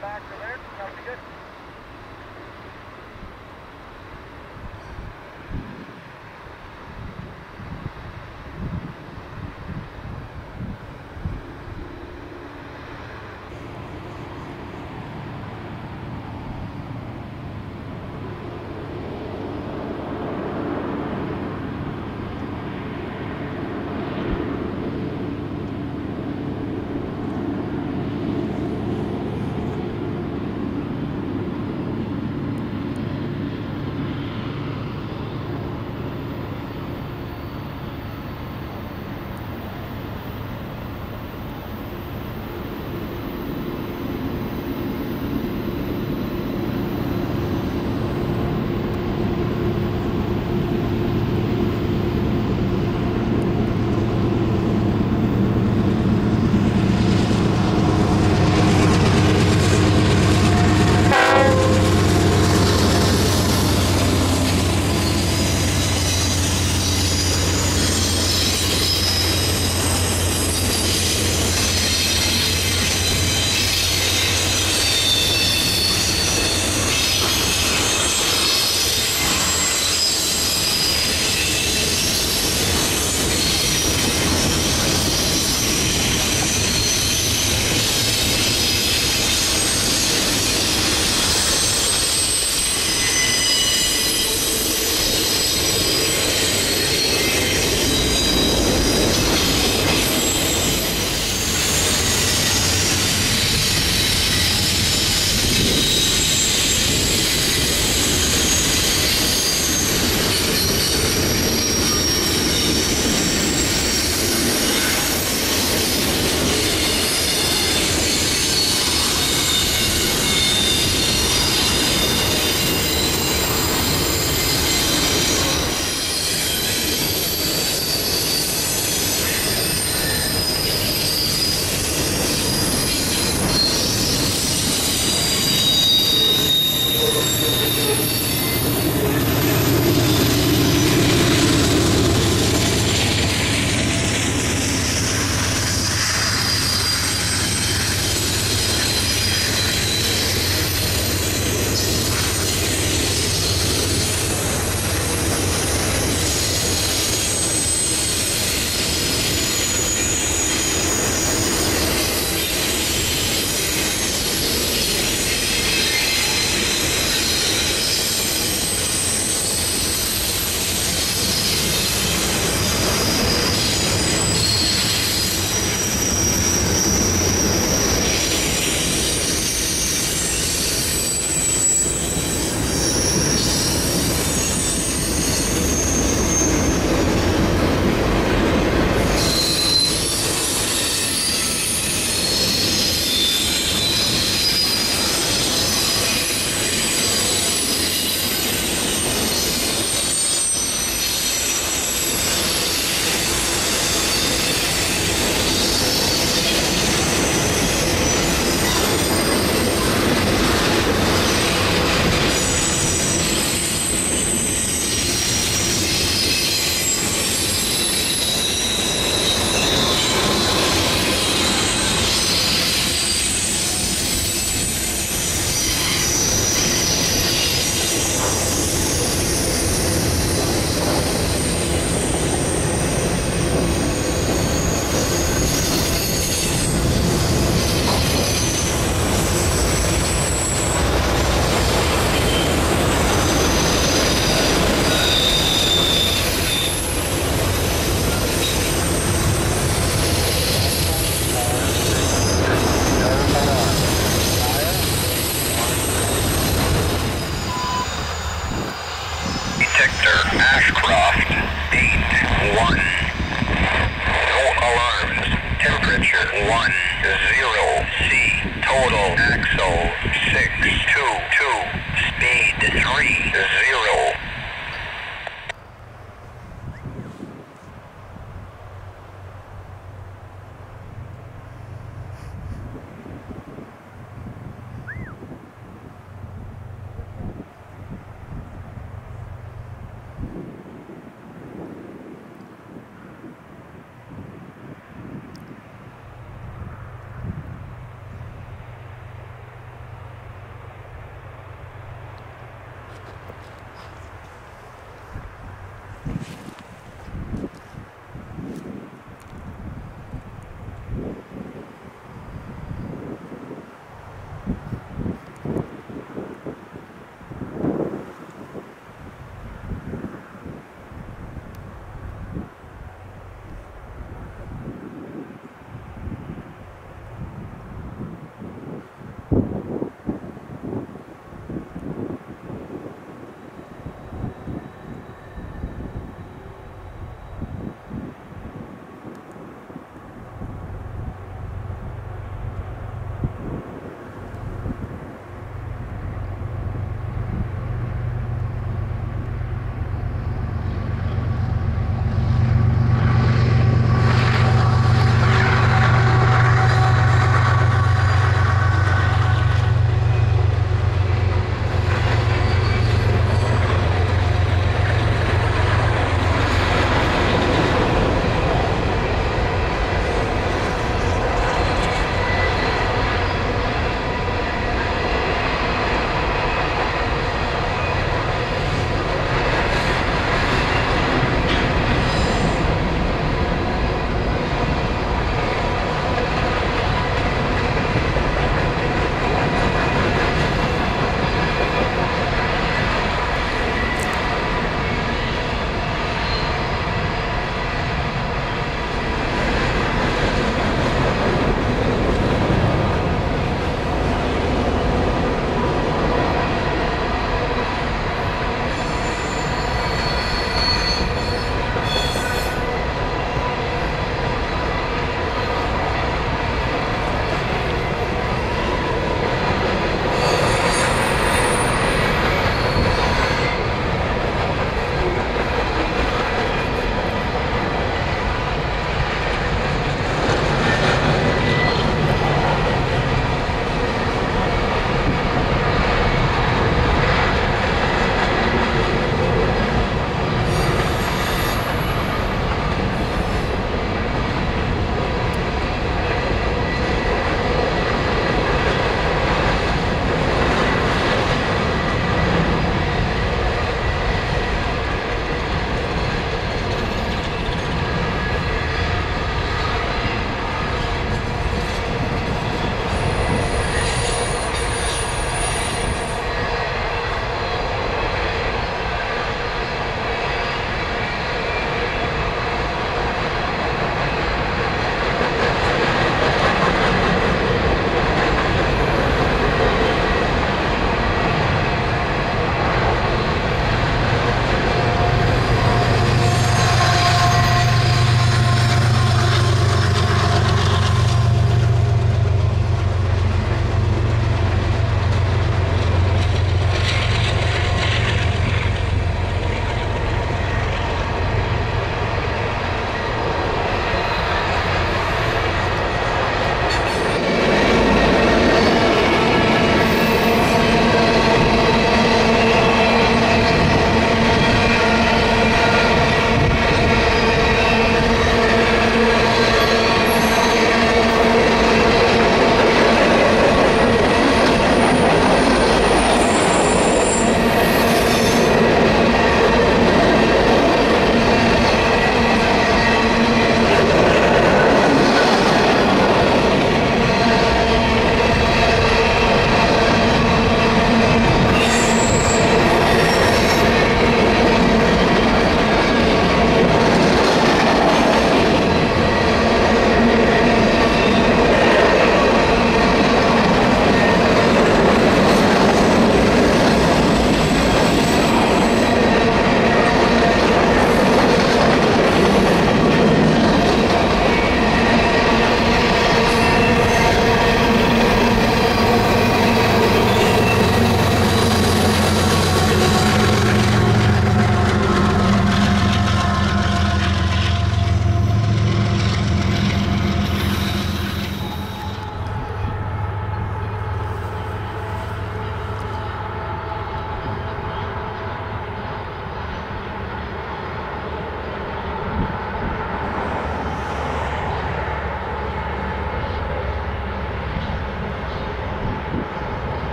back to there. That'll be good.